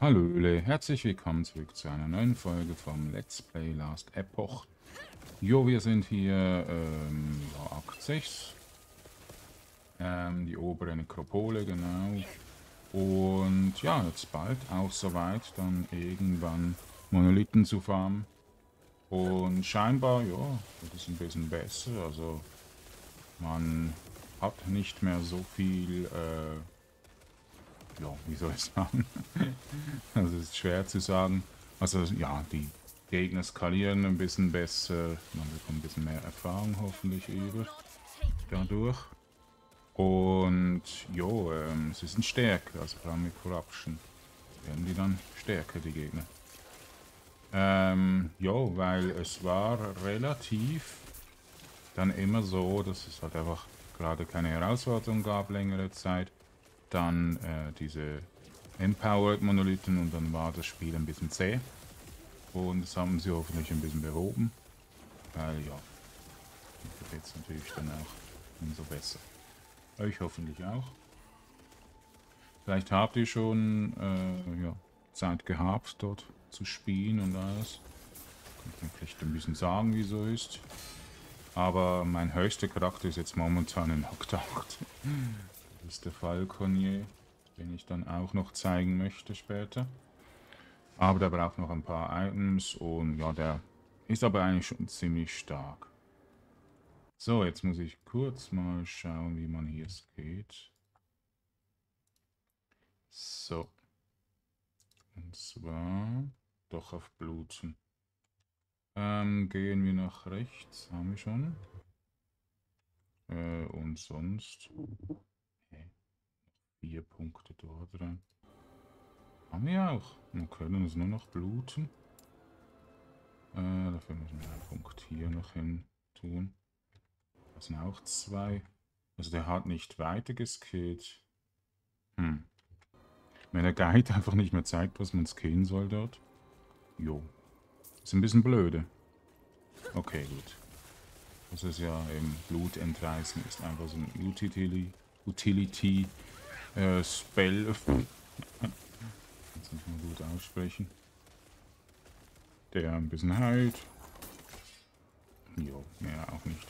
Hallöle, herzlich willkommen zurück zu einer neuen Folge vom Let's Play Last Epoch. Jo, wir sind hier ähm, ja, Akt 6. Ähm, die obere Nekropole, genau. Und ja, jetzt bald auch soweit, dann irgendwann Monolithen zu farmen. Und scheinbar, ja, wird es ein bisschen besser. Also man hat nicht mehr so viel, äh, ja, wie soll ich sagen? also es ist schwer zu sagen. Also ja, die Gegner skalieren ein bisschen besser. Man bekommt ein bisschen mehr Erfahrung hoffentlich über dadurch. Und jo, ähm, sie sind stärker als Primary Corruption. Werden die dann stärker, die Gegner. Ähm, jo, weil es war relativ dann immer so, dass es halt einfach gerade keine Herausforderung gab längere Zeit. Dann äh, diese Empowered Monolithen und dann war das Spiel ein bisschen zäh. Und das haben sie hoffentlich ein bisschen behoben. Weil ja, geht es natürlich dann auch umso besser. Euch hoffentlich auch. Vielleicht habt ihr schon äh, ja, Zeit gehabt, dort zu spielen und alles. Könnt ihr vielleicht ein bisschen sagen, wie so ist. Aber mein höchster Charakter ist jetzt momentan in 8. Das ist der Falconier, den ich dann auch noch zeigen möchte später. Aber der braucht noch ein paar Items und ja, der ist aber eigentlich schon ziemlich stark. So, jetzt muss ich kurz mal schauen, wie man hier es geht. So. Und zwar doch auf Bluten. Ähm, gehen wir nach rechts, haben wir schon. Äh, und sonst... Vier Punkte dort rein. Haben wir auch. Wir können uns nur noch bluten. Äh, dafür müssen wir einen Punkt hier noch hin tun. Das sind auch zwei. Also der hat nicht weiter geskillt. Hm. Wenn der Guide einfach nicht mehr zeigt, was man skillen soll dort. Jo. Ist ein bisschen blöde. Okay, gut. Das ist ja im Blut entreißen, ist einfach so ein Utility, Utility äh, Spell. Kannst nicht mal gut aussprechen. Der ein bisschen heilt. Jo, mehr auch nicht.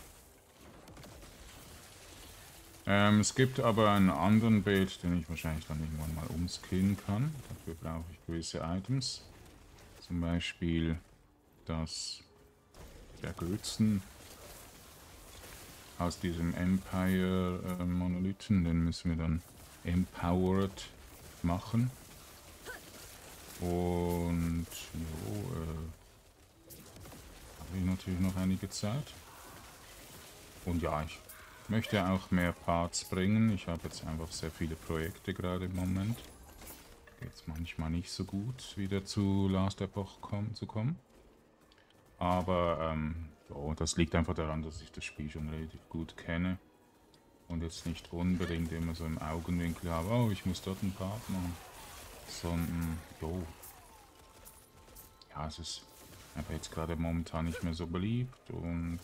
Ähm, es gibt aber einen anderen Bild, den ich wahrscheinlich dann irgendwann mal umskillen kann. Dafür brauche ich gewisse Items. Zum Beispiel das der Götzen aus diesem Empire äh, Monolithen. Den müssen wir dann empowered machen. Und jo, äh, habe ich natürlich noch einige Zeit. Und ja, ich möchte auch mehr Parts bringen. Ich habe jetzt einfach sehr viele Projekte gerade im Moment. Geht es manchmal nicht so gut, wieder zu Last Epoch kommen, zu kommen. Aber ähm, oh, das liegt einfach daran, dass ich das Spiel schon relativ gut kenne. Und jetzt nicht unbedingt immer so im Augenwinkel habe, oh, ich muss dort einen Part machen. Sondern, jo. Ja, es ist einfach jetzt gerade momentan nicht mehr so beliebt und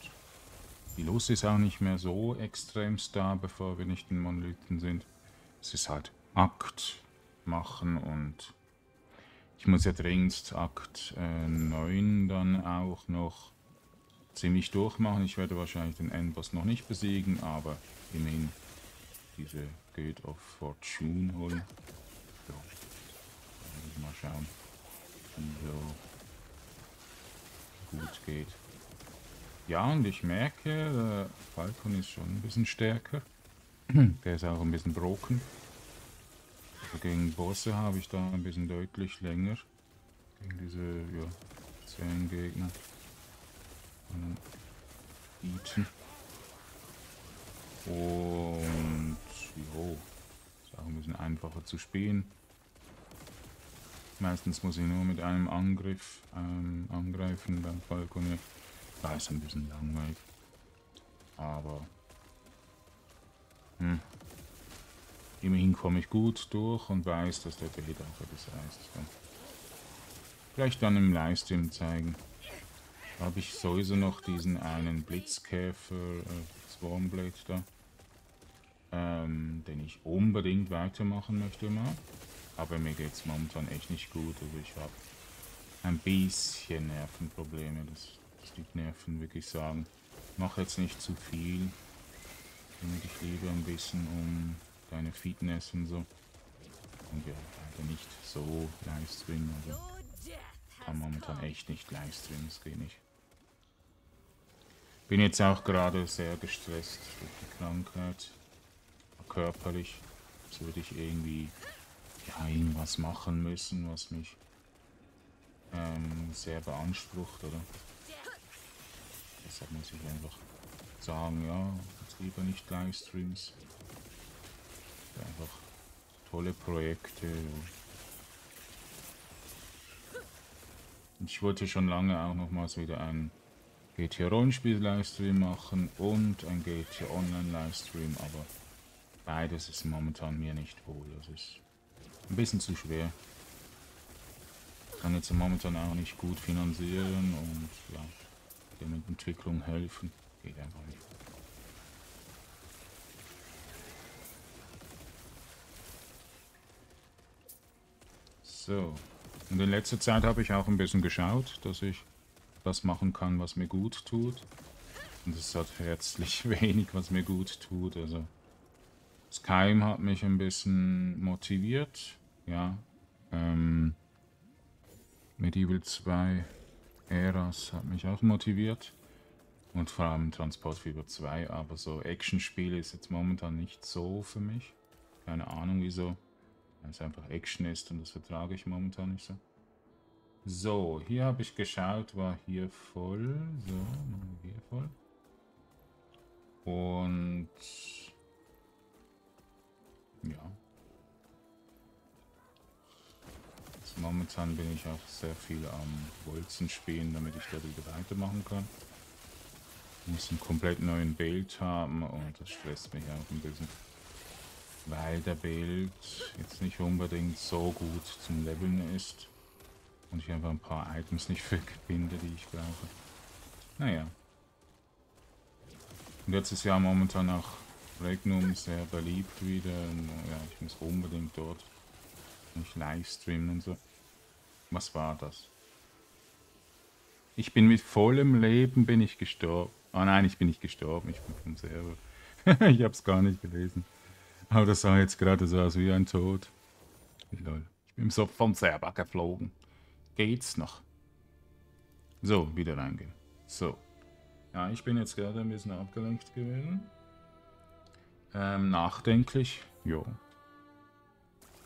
die Lust ist auch nicht mehr so extrem da, bevor wir nicht in Monolithen sind. Es ist halt Akt machen und ich muss ja dringend Akt äh, 9 dann auch noch ziemlich durchmachen. Ich werde wahrscheinlich den Endboss noch nicht besiegen, aber immerhin diese Gate of Fortune holen. So. Mal schauen, wie so gut geht. Ja, und ich merke, der Falcon ist schon ein bisschen stärker. Der ist auch ein bisschen broken. Also gegen Bosse habe ich da ein bisschen deutlich länger. Gegen diese, ja, zehn Gegner. Eaten. Und, jo, ist auch ein bisschen einfacher zu spielen. Meistens muss ich nur mit einem Angriff ähm, angreifen beim Falcon. Da ist ein bisschen langweilig. Aber, hm, Immerhin komme ich gut durch und weiß, dass der Bild auch etwas heißt. Vielleicht dann im Livestream zeigen. Habe ich sowieso noch diesen einen Blitzkäfer, äh, Swarmblade da. Ähm, den ich unbedingt weitermachen möchte mal. Aber mir geht es momentan echt nicht gut. Also ich habe ein bisschen Nervenprobleme. Das, das die Nerven wirklich sagen. Mach jetzt nicht zu viel. Kümmere dich lieber ein bisschen um deine Fitness und so. Und ja, leider nicht so Livestream. Also kann momentan echt nicht Livestreamen. Das geht nicht. Bin jetzt auch gerade sehr gestresst durch die Krankheit. Körperlich. Als würde ich irgendwie ja, irgendwas machen müssen, was mich ähm, sehr beansprucht, oder? Deshalb muss ich einfach sagen, ja, jetzt lieber nicht Livestreams. Einfach tolle Projekte. Ich wollte schon lange auch nochmals wieder ein GTA Rollenspiel Livestream machen und ein GTA Online Livestream, aber beides ist momentan mir nicht wohl. Das ist ein bisschen zu schwer. Kann jetzt momentan auch nicht gut finanzieren und ja, der mit Entwicklung helfen. Geht einfach nicht. So. Und in letzter Zeit habe ich auch ein bisschen geschaut, dass ich das machen kann, was mir gut tut. Und es hat herzlich wenig, was mir gut tut. Also Skyrim hat mich ein bisschen motiviert. Ja. Ähm, Medieval 2 Eras hat mich auch motiviert. Und vor allem Transportfieber 2. Aber so Actionspiele ist jetzt momentan nicht so für mich. Keine Ahnung wieso. Weil es einfach Action ist und das vertrage ich momentan nicht so. So, hier habe ich geschaut, war hier voll. So, hier voll. Und ja. Jetzt momentan bin ich auch sehr viel am Wolzen spielen, damit ich da wieder weitermachen kann. Ich muss einen komplett neuen Bild haben und das stresst mich auch ein bisschen. Weil der Bild jetzt nicht unbedingt so gut zum Leveln ist. Und ich einfach ein paar Items nicht finde, die ich brauche. Naja. Und jetzt ist ja momentan auch Regnum sehr beliebt wieder. Und, ja, ich muss unbedingt dort nicht livestreamen und so. Was war das? Ich bin mit vollem Leben bin ich gestorben. Ah oh nein, ich bin nicht gestorben. Ich bin vom Server. ich hab's gar nicht gelesen. Aber das sah jetzt gerade so aus wie ein Tod. Ich, ich bin so vom Server geflogen. Geht's noch? So, wieder reingehen. So. Ja, ich bin jetzt gerade ein bisschen abgelenkt gewesen. Ähm, nachdenklich. Jo.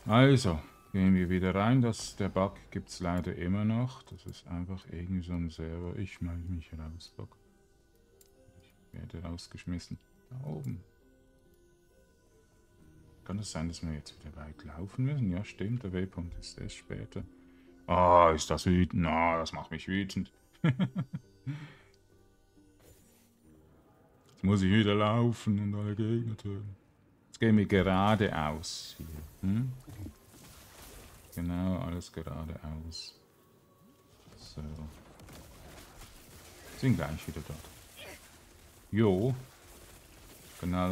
Also, gehen wir wieder rein. Das, der Bug gibt es leider immer noch. Das ist einfach irgendwie so ein Server. Ich melde mich raus, Bug. Ich werde rausgeschmissen. Da oben. Kann es sein, dass wir jetzt wieder weit laufen müssen? Ja, stimmt. Der Waypoint ist erst später. Ah, oh, ist das wütend? Na, oh, das macht mich wütend. Jetzt muss ich wieder laufen und alle Gegner töten. Jetzt gehen wir geradeaus. Hier. Hm? Genau, alles geradeaus. So. Sind gleich wieder dort. Jo. Genau,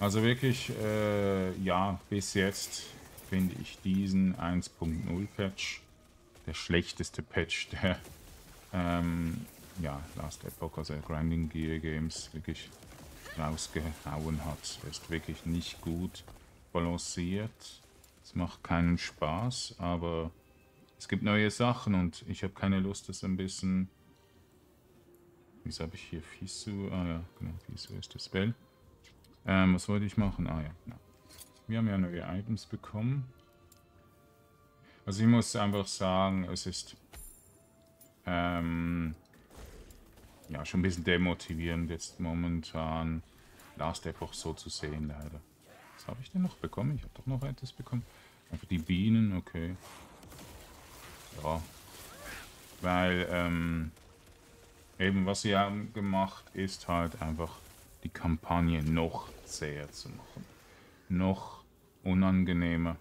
Also wirklich, äh, ja, bis jetzt finde ich diesen 1.0 Patch der schlechteste Patch, der ähm, ja, Last Epoch, also Grinding Gear Games, wirklich rausgehauen hat. Er ist wirklich nicht gut balanciert. Es macht keinen Spaß, aber es gibt neue Sachen und ich habe keine Lust, das ein bisschen... Wieso habe ich hier Fisu? Ah ja, genau, Fisu ist das Spell. Ähm, was wollte ich machen? Ah ja, genau. Wir haben ja neue Items bekommen. Also ich muss einfach sagen, es ist ähm, ja, schon ein bisschen demotivierend jetzt momentan Last Epoch so zu sehen, leider. Was habe ich denn noch bekommen? Ich habe doch noch etwas bekommen. Einfach die Bienen, okay. Ja. Weil, ähm, eben was sie haben gemacht, ist halt einfach die Kampagne noch zäher zu machen. Noch unangenehmer.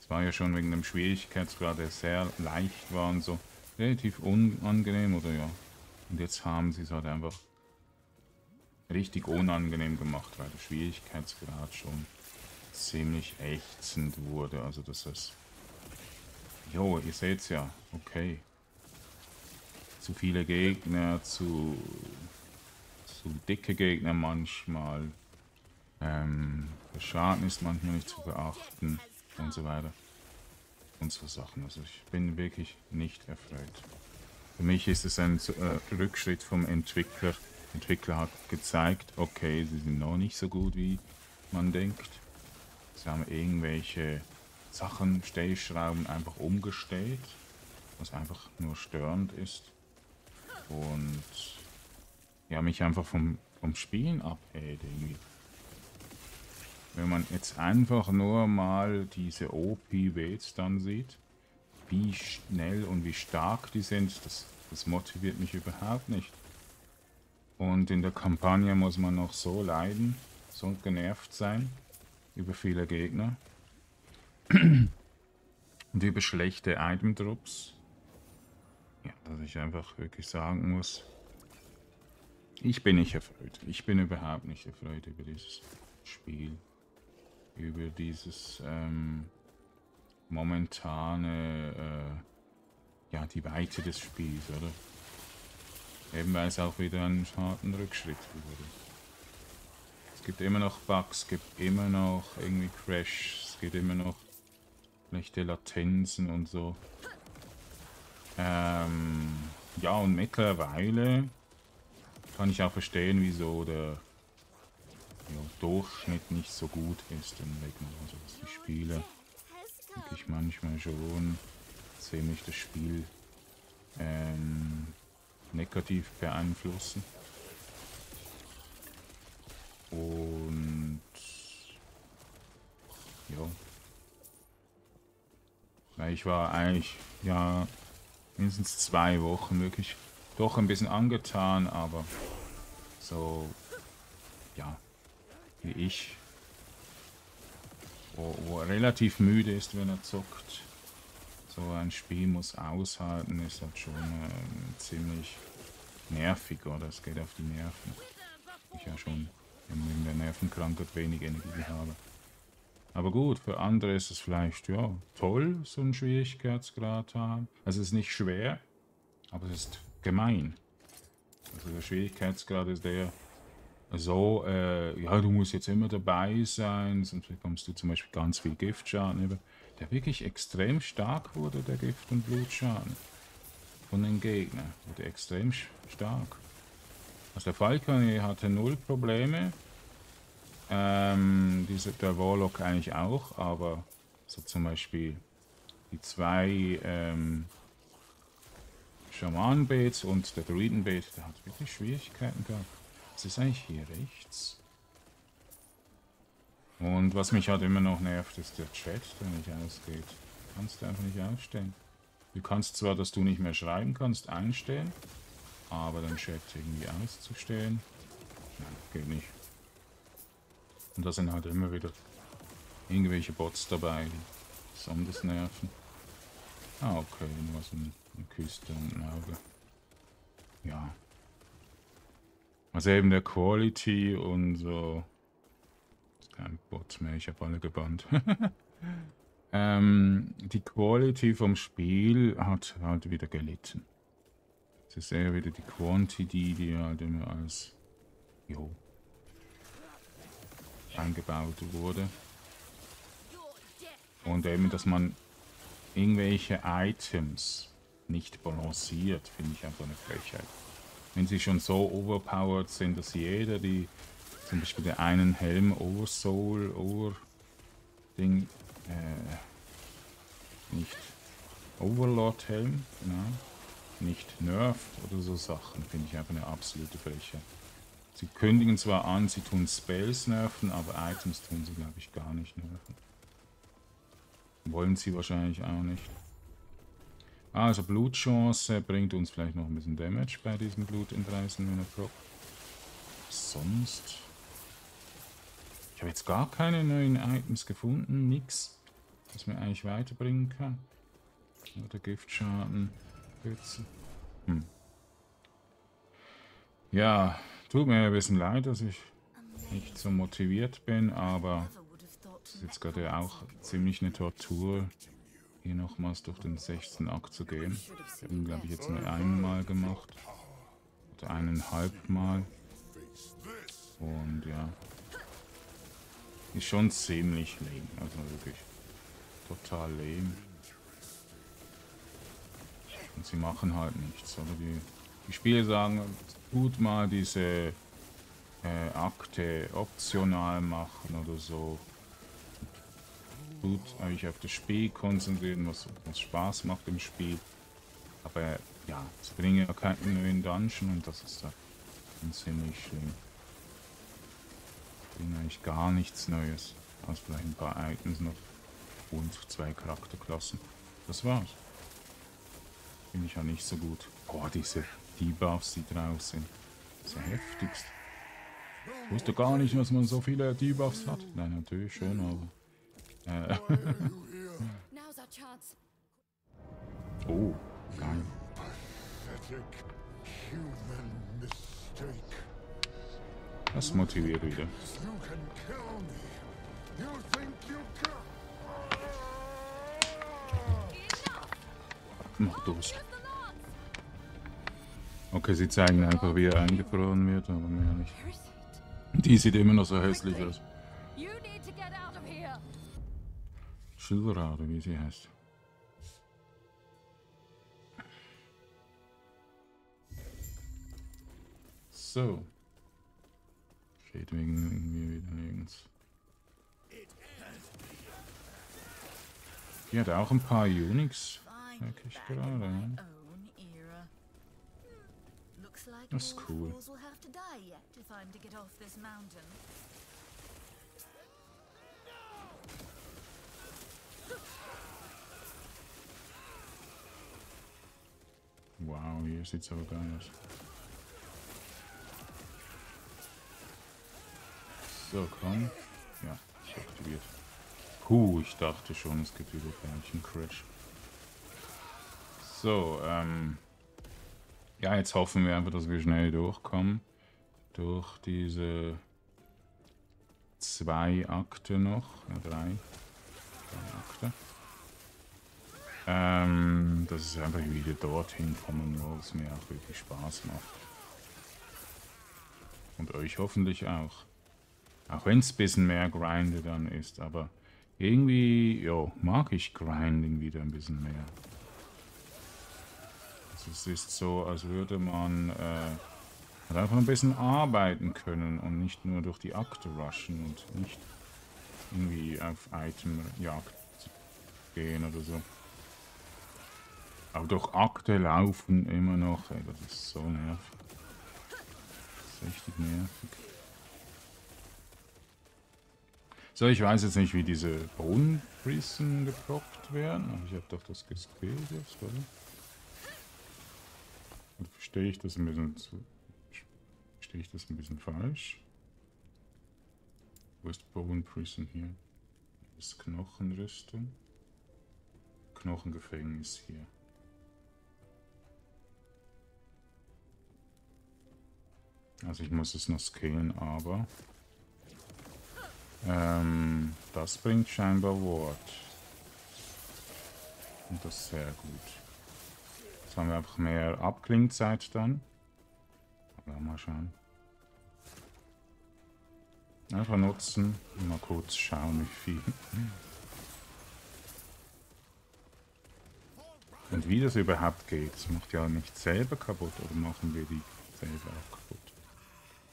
Es war ja schon wegen dem Schwierigkeitsgrad, der sehr leicht war und so relativ unangenehm, oder ja. Und jetzt haben sie es halt einfach richtig unangenehm gemacht, weil der Schwierigkeitsgrad schon ziemlich ächzend wurde. Also das ist... Jo, ihr seht's ja. Okay. Zu viele Gegner, zu... zu dicke Gegner manchmal. Ähm, der Schaden ist manchmal nicht zu beachten und so weiter. Und so Sachen. Also ich bin wirklich nicht erfreut. Für mich ist es ein äh, Rückschritt vom Entwickler. Der Entwickler hat gezeigt, okay, sie sind noch nicht so gut, wie man denkt. Sie haben irgendwelche Sachen, Stellschrauben einfach umgestellt, was einfach nur störend ist. Und ja, mich einfach vom, vom Spielen abhält irgendwie. Wenn man jetzt einfach nur mal diese OP-Waits dann sieht, wie schnell und wie stark die sind, das, das motiviert mich überhaupt nicht. Und in der Kampagne muss man noch so leiden, so genervt sein über viele Gegner. Und über schlechte Item-Drops. Ja, dass ich einfach wirklich sagen muss, ich bin nicht erfreut. Ich bin überhaupt nicht erfreut über dieses Spiel. Über dieses ähm, momentane, äh, ja, die Weite des Spiels, oder? Eben weil es auch wieder einen harten Rückschritt wurde. Es gibt immer noch Bugs, es gibt immer noch irgendwie Crash, es gibt immer noch schlechte Latenzen und so. Ähm, ja, und mittlerweile kann ich auch verstehen, wieso der ja, Durchschnitt nicht so gut ist Legend. Also die Spiele wirklich manchmal schon ziemlich das Spiel ähm, negativ beeinflussen. Und ja, ich war eigentlich, ja, mindestens zwei Wochen wirklich doch ein bisschen angetan, aber so, ja, wie ich, wo, wo er relativ müde ist, wenn er zockt. So ein Spiel muss aushalten, ist halt schon äh, ziemlich nervig, oder? Es geht auf die Nerven. Ich ja schon in der Nervenkrankheit wenig Energie habe. Aber gut, für andere ist es vielleicht, ja, toll, so einen Schwierigkeitsgrad haben. Also es ist nicht schwer, aber es ist gemein. Also der Schwierigkeitsgrad ist der so, äh, ja, du musst jetzt immer dabei sein, sonst bekommst du zum Beispiel ganz viel Giftschaden über. Der wirklich extrem stark wurde, der Gift- und Blutschaden von den Gegnern. Wurde extrem stark. Also der Falcon hatte null Probleme, ähm, diese, der Warlock eigentlich auch, aber so zum Beispiel die zwei ähm, Schamanenbeets und der Druidenbeet, der hat wirklich Schwierigkeiten gehabt. Was ist eigentlich hier rechts? Und was mich halt immer noch nervt, ist der Chat, der nicht ausgeht. Kannst du einfach nicht ausstellen. Du kannst zwar, dass du nicht mehr schreiben kannst, einstellen, aber den Chat irgendwie auszustellen, nein, geht nicht. Und da sind halt immer wieder irgendwelche Bots dabei, die besonders nerven. Ah, okay, nur so eine Küste und Auge. Ja. Also eben der Quality und so. Kein Bot mehr, ich habe alle gebannt. ähm, die Quality vom Spiel hat halt wieder gelitten. Es ist eher wieder die Quantity, die halt immer als jo, eingebaut wurde. Und eben, dass man irgendwelche Items nicht balanciert, finde ich einfach eine Frechheit. Wenn sie schon so overpowered sind, dass jeder die, zum Beispiel der einen Helm Oversoul, Over Ding, äh, nicht Overlord Helm, genau, nicht nervt oder so Sachen, finde ich einfach eine absolute Frechheit. Sie kündigen zwar an, sie tun Spells nerven, aber Items tun sie, glaube ich, gar nicht nerven. Wollen sie wahrscheinlich auch nicht. Also Blutchance bringt uns vielleicht noch ein bisschen Damage bei diesem Blut in 30 wenn er proc. Sonst... Ich habe jetzt gar keine neuen Items gefunden, nix, was mir eigentlich weiterbringen kann. Oder Giftschaden, Hm. Ja, Tut mir ein bisschen leid, dass ich nicht so motiviert bin, aber es ist jetzt gerade auch ziemlich eine Tortur, hier nochmals durch den 16. Akt zu gehen. Ich habe ihn, glaube ich, jetzt nur einmal gemacht. Oder eineinhalb Mal. Und ja. Ist schon ziemlich lame. Also wirklich total lame. Und sie machen halt nichts. Oder die, die Spiele sagen, tut mal diese äh, Akte optional machen oder so. Gut, euch auf das Spiel konzentrieren, was, was Spaß macht im Spiel. Aber ja, es bringen ja keinen neuen Dungeon und das ist da ziemlich schlimm. Bringen eigentlich gar nichts Neues. Außer vielleicht ein paar Items noch und zwei Charakterklassen. Das war's. Finde ich ja nicht so gut. Boah, diese Debuffs, die drauf sind. Das ist ja heftigst. Ich wusste gar nicht, dass man so viele Debuffs hat. Nein, natürlich schon, aber... Äh. oh, geil. Das motiviert wieder. Mach los. Okay, sie zeigen einfach, wie er eingefroren wird, aber mehr nicht. Die sieht immer noch so hässlich aus. Schilra, oder wie sie heißt. So. Steht wegen irgendwie wieder nirgends. Die hat auch ein paar Unix, merke ich gerade. Das ist cool. Wow, hier sieht es aber geil aus. So, komm. Ja, ist aktiviert. Puh, ich dachte schon, es gibt gleich einen Crash. So, ähm... Ja, jetzt hoffen wir einfach, dass wir schnell durchkommen. Durch diese zwei Akte noch. Ja, drei. Drei Akte. Ähm, dass es einfach wieder dorthin kommen, wo es mir auch wirklich Spaß macht. Und euch hoffentlich auch. Auch wenn es ein bisschen mehr Grinde dann ist, aber irgendwie, jo, mag ich Grinding wieder ein bisschen mehr. Es ist so, als würde man äh, einfach ein bisschen arbeiten können und nicht nur durch die Akte rushen und nicht irgendwie auf Itemjagd gehen oder so. Aber durch Akte laufen immer noch, ey, das ist so nervig. Das ist richtig nervig. So, ich weiß jetzt nicht, wie diese Bohnenpriesen geblockt werden, aber ich habe doch das geskillt jetzt, oder? Oder verstehe ich das ein bisschen zu. Verstehe ich das ein bisschen falsch? Wo ist Bone Prison hier? Das Knochenrüstung. Knochengefängnis hier. Also ich muss es noch scalen, aber ähm, das bringt scheinbar Wort. Und das ist sehr gut haben wir einfach mehr Abklingzeit dann. Aber mal schauen. Einfach nutzen und mal kurz schauen, wie viel. Und wie das überhaupt geht. Das macht ja nicht selber kaputt oder machen wir die selber auch kaputt?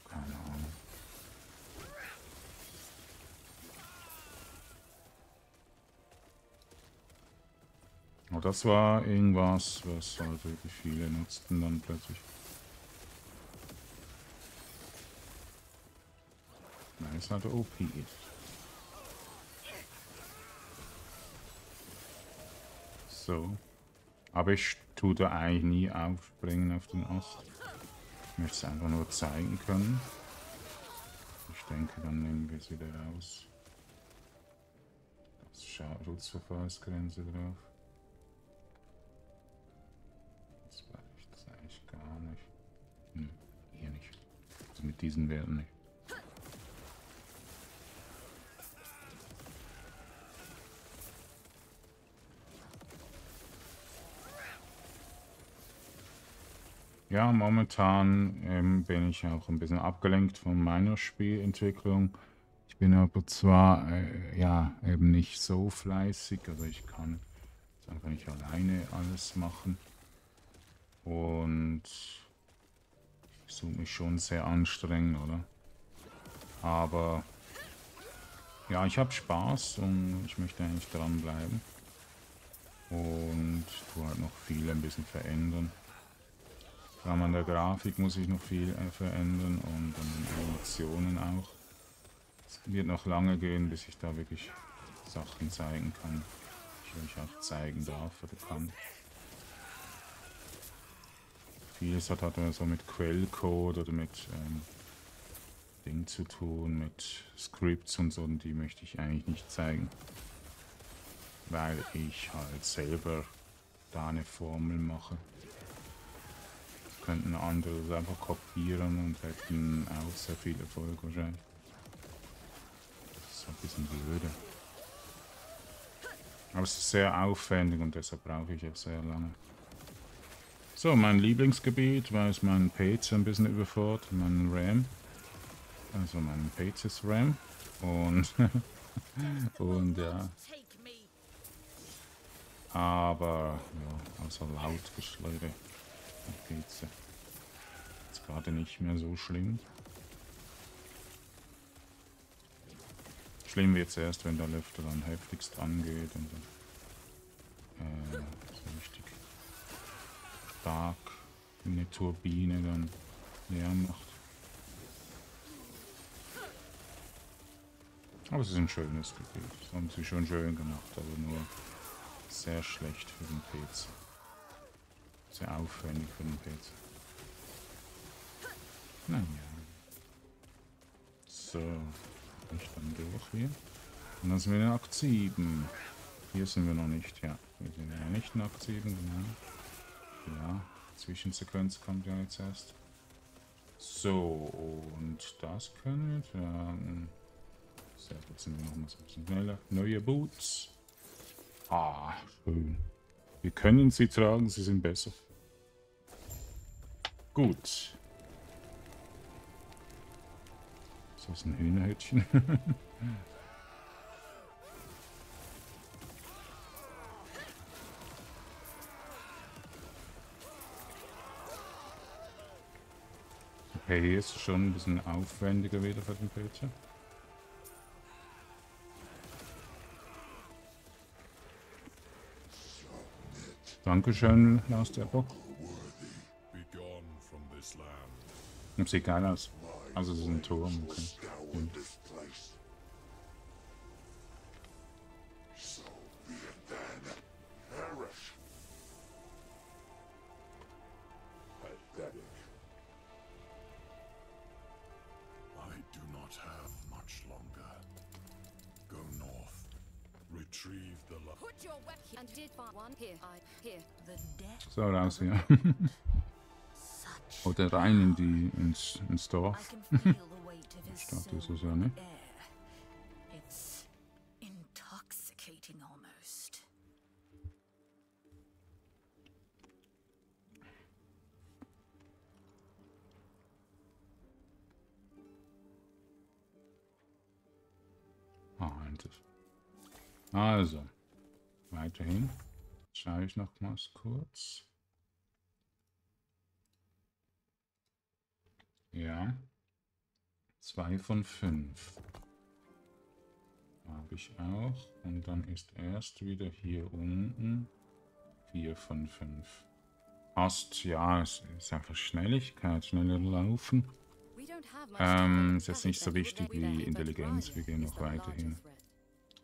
Keine Ahnung. Aber das war irgendwas, was halt wirklich viele nutzten dann plötzlich. Nein, ist halt OP. So. Aber ich tue da eigentlich nie aufbringen auf den Ast. Ich möchte es einfach nur zeigen können. Ich denke, dann nehmen wir es wieder raus. Das Schutzverfahrensgrenze drauf. mit diesen Werten nicht. Ja, momentan ähm, bin ich auch ein bisschen abgelenkt von meiner Spielentwicklung. Ich bin aber zwar äh, ja eben nicht so fleißig, also ich kann jetzt einfach nicht alleine alles machen. Und ich tue mich schon sehr anstrengend, oder? Aber ja, ich habe Spaß und ich möchte eigentlich dranbleiben. Und tue halt noch viel ein bisschen verändern. Vor an der Grafik muss ich noch viel äh, verändern und an den Animationen auch. Es wird noch lange gehen, bis ich da wirklich Sachen zeigen kann. Ich euch auch zeigen darf oder kann. Vieles hat halt so mit Quellcode oder mit ähm, Ding zu tun, mit Scripts und so, und die möchte ich eigentlich nicht zeigen. Weil ich halt selber da eine Formel mache könnten andere das einfach kopieren und hätten auch sehr viel Erfolg wahrscheinlich. Das ist ein bisschen blöde. Aber es ist sehr aufwendig und deshalb brauche ich auch sehr lange. So, mein Lieblingsgebiet, weil es meinen PC ein bisschen überfordert, meinen RAM. Also meinen PCs RAM. Und, und ja. Aber, ja, also laut Geschleudert. Geht's jetzt gerade nicht mehr so schlimm. Schlimm wird es erst, wenn der Lüfter dann heftigst angeht und dann, äh, so richtig stark eine Turbine dann leer macht. Aber es ist ein schönes Gebiet. Das haben sie schon schön gemacht, aber nur sehr schlecht für den PC. Sehr aufwendig für den PC. Naja. So. Ich dann durch hier. Und dann sind wir in Akt 7. Hier sind wir noch nicht, ja. Wir sind ja nicht in Akt 7, genau. Ja, Zwischensequenz kommt ja jetzt erst. So, und das können wir tragen. Sehr gut, sind wir noch mal so ein bisschen schneller. Neue Boots. Ah, schön. Wir können sie tragen, sie sind besser. Gut. Ist das ein Hühnerhütchen? okay, hier ist schon ein bisschen aufwendiger wieder für den Pilzer. Dankeschön, Last Epoch. Sieht geil aus. Also es ist ein Turm, okay. Cool. So, raus hier. Oder rein in die, ins, ins Dorf. Stadt ist es ja nicht. Also, weiterhin schaue ich noch mal kurz. Ja. Zwei von fünf. Habe ich auch. Und dann ist erst wieder hier unten vier von fünf. Passt, ja, es ist einfach Schnelligkeit, schneller laufen. Ähm, ist jetzt nicht so wichtig wie Intelligenz. Wir gehen noch weiterhin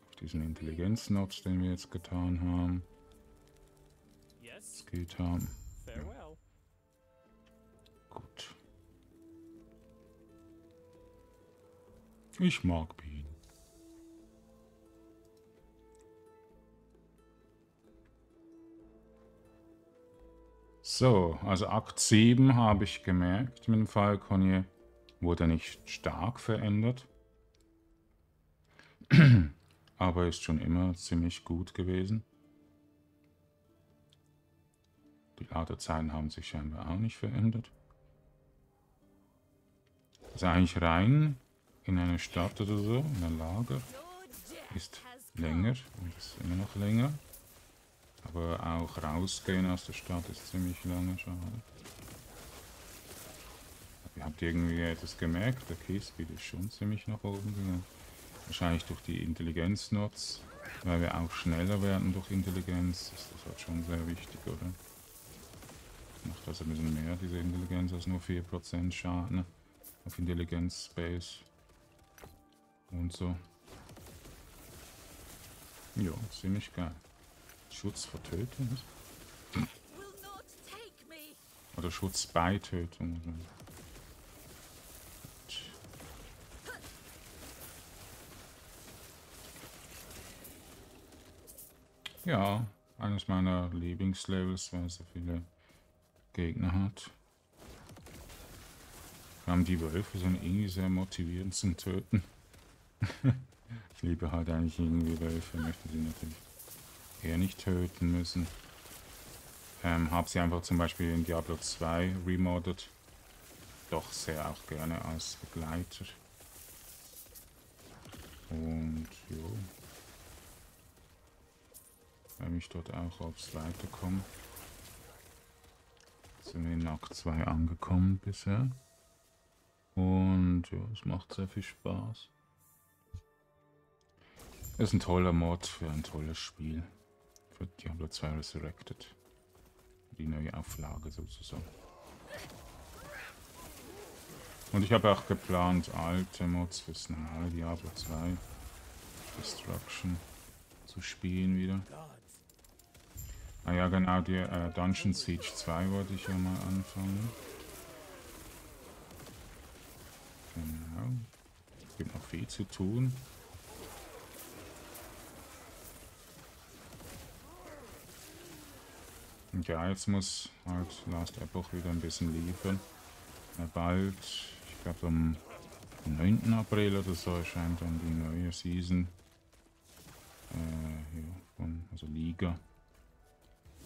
auf diesen Intelligenznotz, den wir jetzt getan haben. Skillt haben. Ich mag Bienen. So, also Akt 7 habe ich gemerkt mit dem Falconier. Wurde nicht stark verändert. Aber ist schon immer ziemlich gut gewesen. Die Ladezeiten haben sich scheinbar auch nicht verändert. Also eigentlich rein in eine Stadt oder so, in ein Lager, ist länger und ist immer noch länger. Aber auch rausgehen aus der Stadt ist ziemlich lange, schade. Ihr habt irgendwie etwas gemerkt, der Keyspeed ist schon ziemlich nach oben gegangen. Wahrscheinlich durch die Intelligenz-Nots, weil wir auch schneller werden durch Intelligenz. Ist das halt schon sehr wichtig, oder? Macht also ein bisschen mehr, diese Intelligenz, als nur 4% Schaden auf Intelligenz-Space. Und so. Ja, ziemlich geil. Schutz vor Tötung? Oder Schutz bei Tötung. Ja, eines meiner Lieblingslevels, weil es so viele Gegner hat. Haben die Wölfe sind irgendwie sehr motivierend zum Töten. Ich liebe halt eigentlich irgendwie Wölfe, möchte sie natürlich eher nicht töten müssen. Ähm, habe sie einfach zum Beispiel in Diablo 2 remoddet. Doch sehr auch gerne als Begleiter. Und jo. Wenn ich dort auch aufs Weiterkomme. Sind wir in Akt 2 angekommen bisher. Und ja, es macht sehr viel Spaß. Ist ein toller Mod für ein tolles Spiel. Für Diablo 2 Resurrected. Die neue Auflage sozusagen. Und ich habe auch geplant, alte Mods fürs normale Diablo 2 Destruction zu spielen wieder. Ah ja, genau, die äh, Dungeon Siege 2 wollte ich ja mal anfangen. Genau. Es gibt noch viel zu tun. Ja, jetzt muss halt Last Epoch wieder ein bisschen liefern. Bald, ich glaube am 9. April oder so erscheint dann die neue Season. Äh, ja, von, also Liga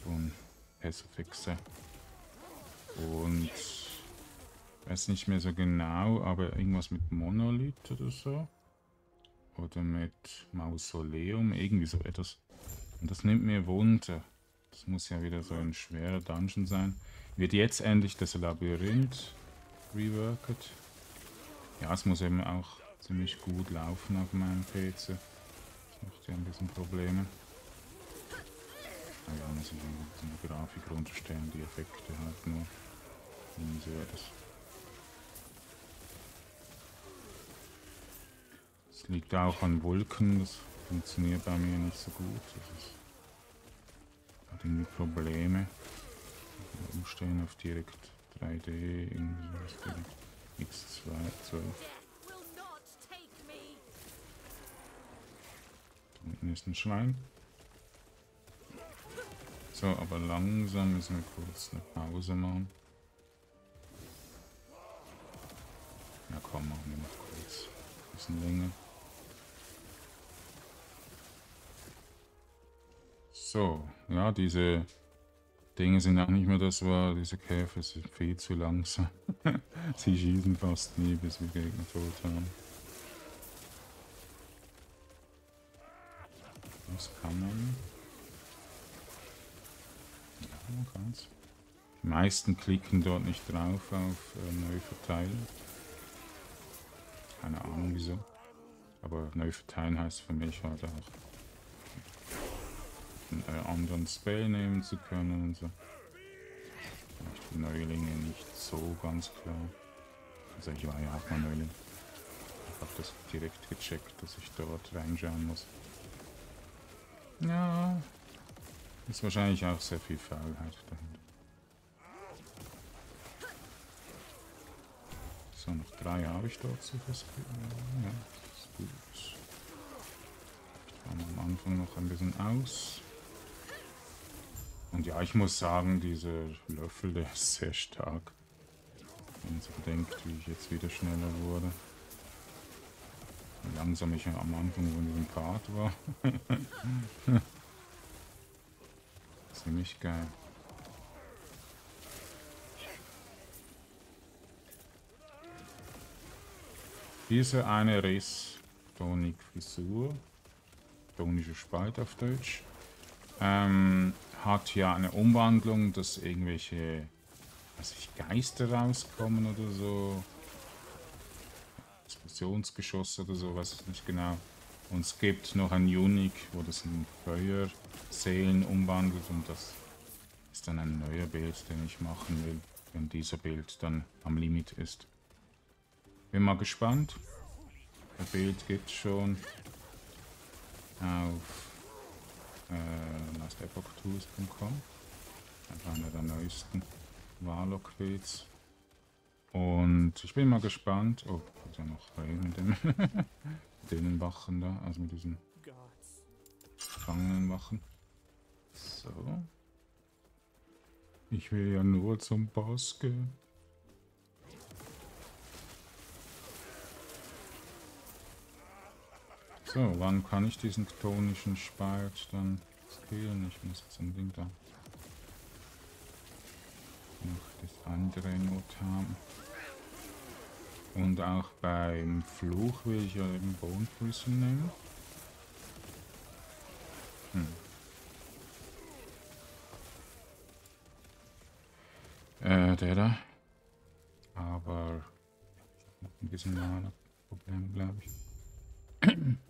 von Pessofixe. Und weiß nicht mehr so genau, aber irgendwas mit Monolith oder so. Oder mit Mausoleum, irgendwie so etwas. Und das nimmt mir Wunder. Das muss ja wieder so ein schwerer Dungeon sein. Wird jetzt endlich das Labyrinth reworked? Ja, es muss eben auch ziemlich gut laufen auf meinem PC. Das macht ja ein bisschen Probleme. Ja, muss ich die Grafik runterstellen, die Effekte halt nur. Wie so das. Es liegt auch an Wolken, das funktioniert bei mir nicht so gut. Hat irgendwie Probleme. Umstellen auf direkt 3D, irgendwie X2, 12. Da unten ist ein Schwein. So, aber langsam müssen wir kurz eine Pause machen. Ja komm, machen wir noch kurz. Ein bisschen länger. So, ja, diese Dinge sind auch nicht mehr das war. Diese Käfer sind viel zu langsam. Sie schießen fast nie, bis wir Gegner tot haben. Was kann man? Ja, man kann's. Die meisten klicken dort nicht drauf auf äh, neu verteilen. Keine Ahnung wieso. Aber neu verteilen heißt für mich halt auch einen äh, anderen Spell nehmen zu können und so. Vielleicht für Neulinge nicht so ganz klar. Also ich war ja auch mal Neuling. Ich habe das direkt gecheckt, dass ich dort reinschauen muss. Ja, ist wahrscheinlich auch sehr viel Faulheit dahinter. So, noch drei habe ich dort zu verspielen. Ja, ist gut. Ich fahren am Anfang noch ein bisschen aus. Und ja, ich muss sagen, dieser Löffel, der ist sehr stark. Wenn man so bedenkt, wie ich jetzt wieder schneller wurde. Wie langsam ich am Anfang von diesem Part war. Ziemlich geil. Dieser eine Riss, Tonic Frisur, tonische Spalt auf Deutsch, ähm, hat ja eine Umwandlung, dass irgendwelche weiß ich, Geister rauskommen oder so. Explosionsgeschoss oder so, weiß ich nicht genau. Und es gibt noch ein Unique, wo das in Feuerseelen umwandelt und das ist dann ein neuer Bild, den ich machen will, wenn dieser Bild dann am Limit ist. Bin mal gespannt. Das Bild gibt schon auf äh, lastepochtools.com. Einfach einer der neuesten Warlock-Builds. Und ich bin mal gespannt. Oh, ist ja noch rein mit den Wachen da, also mit diesen Gefangenenwachen. So. Ich will ja nur zum Boss gehen. So, wann kann ich diesen tonischen Spalt dann skillen? Ich muss jetzt unbedingt da noch das andere Not haben. Und auch beim Fluch will ich ja eben Bone Prison nehmen. Hm. Äh, der da. Aber ein bisschen Mana-Problem, glaube ich.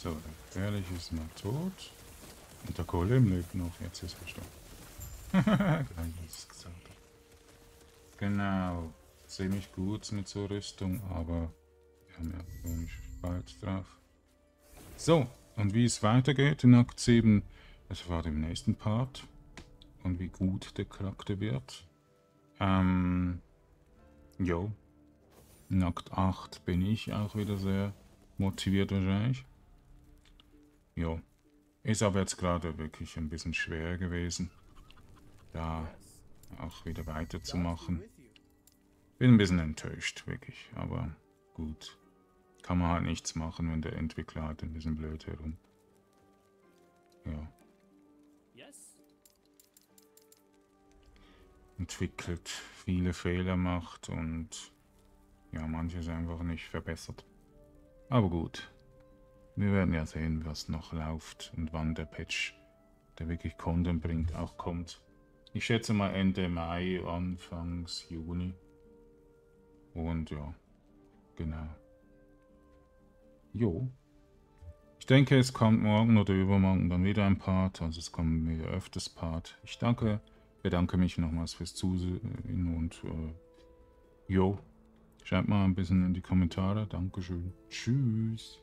So, der Gefährliche ist mal tot. Und der Golem lebt noch. Jetzt ist er gestorben. Gleich, was ich gesagt. Genau. Ziemlich gut mit so Rüstung, aber wir haben ja chronische Spalt drauf. So, und wie es weitergeht in Akt 7, das war im nächsten Part. Und wie gut der Charakter wird. Ähm, jo. In Akt 8 bin ich auch wieder sehr motiviert wahrscheinlich. Jo. Ist aber jetzt gerade wirklich ein bisschen schwer gewesen, da auch wieder weiterzumachen. Bin ein bisschen enttäuscht, wirklich, aber gut. Kann man halt nichts machen, wenn der Entwickler halt ein bisschen blöd herum. Ja. Entwickelt, viele Fehler macht und ja, manches einfach nicht verbessert. Aber gut. Wir werden ja sehen, was noch läuft und wann der Patch, der wirklich Content bringt, auch kommt. Ich schätze mal Ende Mai, Anfangs Juni. Und ja, genau. Jo. Ich denke, es kommt morgen oder übermorgen dann wieder ein Part, also es kommen wieder öfters Part. Ich danke, bedanke mich nochmals fürs Zusehen und äh, jo, schreibt mal ein bisschen in die Kommentare. Dankeschön. Tschüss.